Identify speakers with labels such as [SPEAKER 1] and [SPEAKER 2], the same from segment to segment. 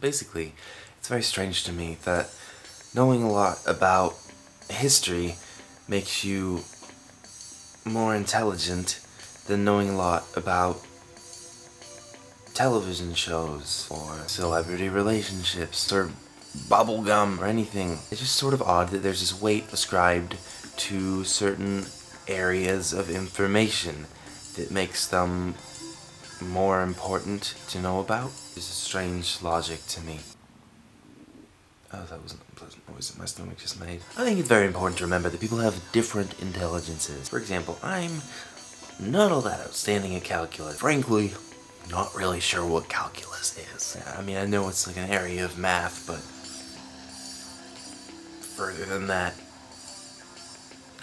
[SPEAKER 1] Basically, it's very strange to me that knowing a lot about history makes you more intelligent than knowing a lot about television shows or celebrity relationships or bubblegum or anything. It's just sort of odd that there's this weight ascribed to certain areas of information that makes them more important to know about. is a strange logic to me. Oh, that was an unpleasant noise that my stomach just made. I think it's very important to remember that people have different intelligences. For example, I'm not all that outstanding at calculus. Frankly, not really sure what calculus is. I mean, I know it's like an area of math, but further than that,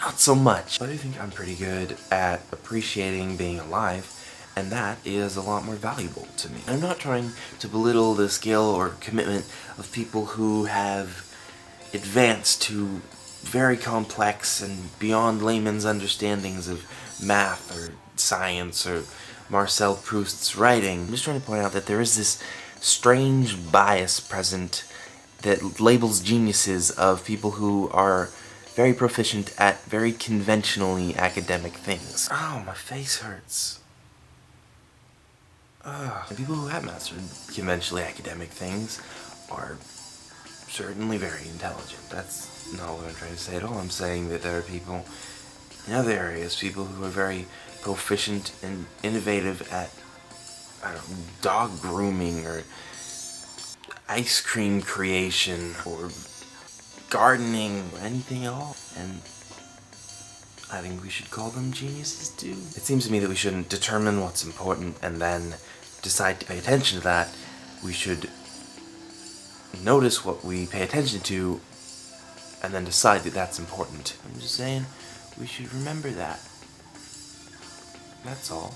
[SPEAKER 1] not so much. But I think I'm pretty good at appreciating being alive, and that is a lot more valuable to me. I'm not trying to belittle the skill or commitment of people who have advanced to very complex and beyond layman's understandings of math or science or Marcel Proust's writing. I'm just trying to point out that there is this strange bias present that labels geniuses of people who are very proficient at very conventionally academic things. Oh, my face hurts. Ugh. And people who have mastered conventionally academic things are certainly very intelligent. That's not what I'm trying to say at all. I'm saying that there are people in other areas, people who are very proficient and innovative at, I don't know, dog grooming or ice cream creation or gardening, or anything at all. And I think we should call them geniuses too. It seems to me that we shouldn't determine what's important and then decide to pay attention to that. We should notice what we pay attention to and then decide that that's important. I'm just saying, we should remember that. That's all.